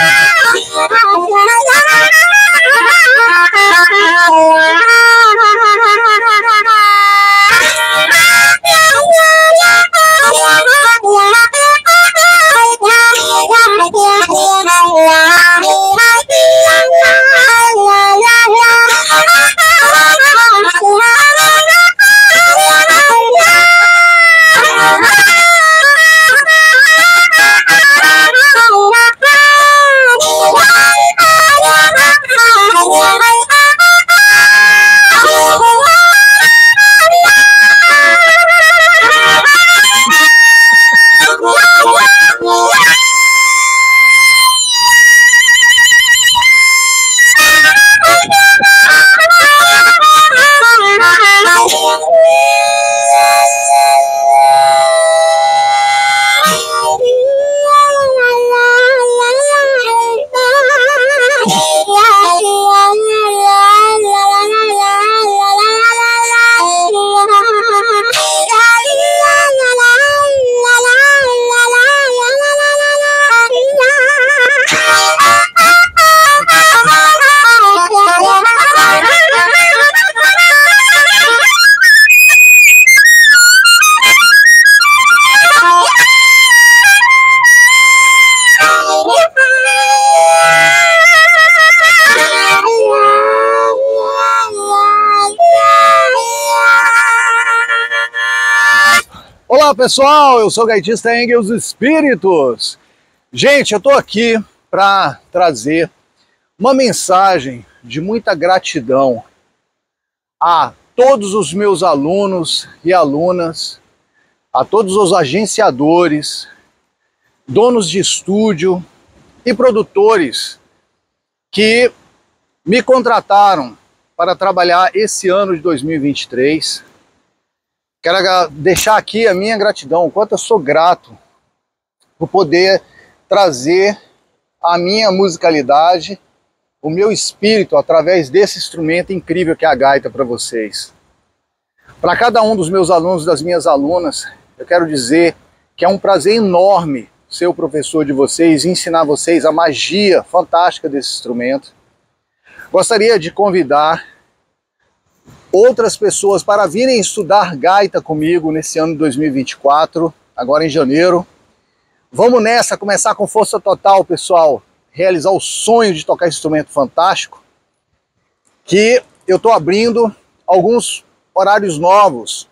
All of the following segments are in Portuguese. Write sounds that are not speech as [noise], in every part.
Oh, my God. Ah! [laughs] Olá pessoal, eu sou o gaitista Engels Espíritos. Gente, eu estou aqui para trazer uma mensagem de muita gratidão a todos os meus alunos e alunas, a todos os agenciadores, donos de estúdio, e produtores que me contrataram para trabalhar esse ano de 2023 Quero deixar aqui a minha gratidão, o quanto eu sou grato por poder trazer a minha musicalidade, o meu espírito através desse instrumento incrível que é a gaita para vocês. Para cada um dos meus alunos das minhas alunas, eu quero dizer que é um prazer enorme ser o professor de vocês ensinar vocês a magia fantástica desse instrumento. Gostaria de convidar outras pessoas para virem estudar gaita comigo nesse ano de 2024, agora em janeiro. Vamos nessa, começar com força total, pessoal, realizar o sonho de tocar esse instrumento fantástico, que eu estou abrindo alguns horários novos,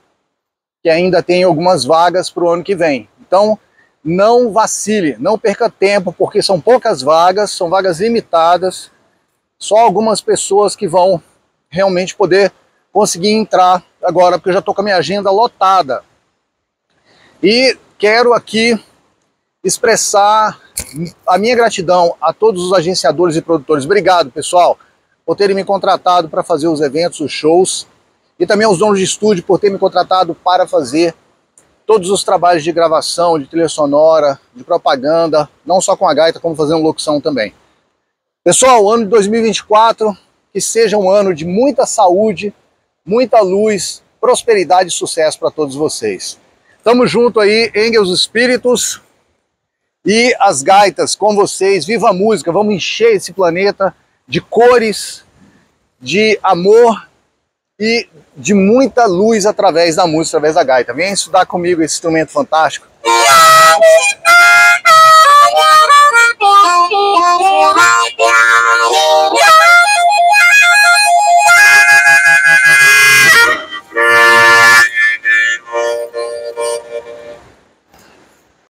que ainda tem algumas vagas para o ano que vem. Então, não vacile, não perca tempo, porque são poucas vagas, são vagas limitadas, só algumas pessoas que vão realmente poder conseguir entrar agora, porque eu já estou com a minha agenda lotada. E quero aqui expressar a minha gratidão a todos os agenciadores e produtores. Obrigado, pessoal, por terem me contratado para fazer os eventos, os shows, e também aos donos de estúdio por terem me contratado para fazer todos os trabalhos de gravação, de trilha sonora, de propaganda, não só com a gaita, como fazendo locução também. Pessoal, ano de 2024, que seja um ano de muita saúde, muita luz, prosperidade e sucesso para todos vocês. Tamo junto aí, Engels Espíritos e as gaitas com vocês. Viva a música, vamos encher esse planeta de cores, de amor e de muita luz através da música, através da gaita. Vem estudar comigo esse instrumento fantástico.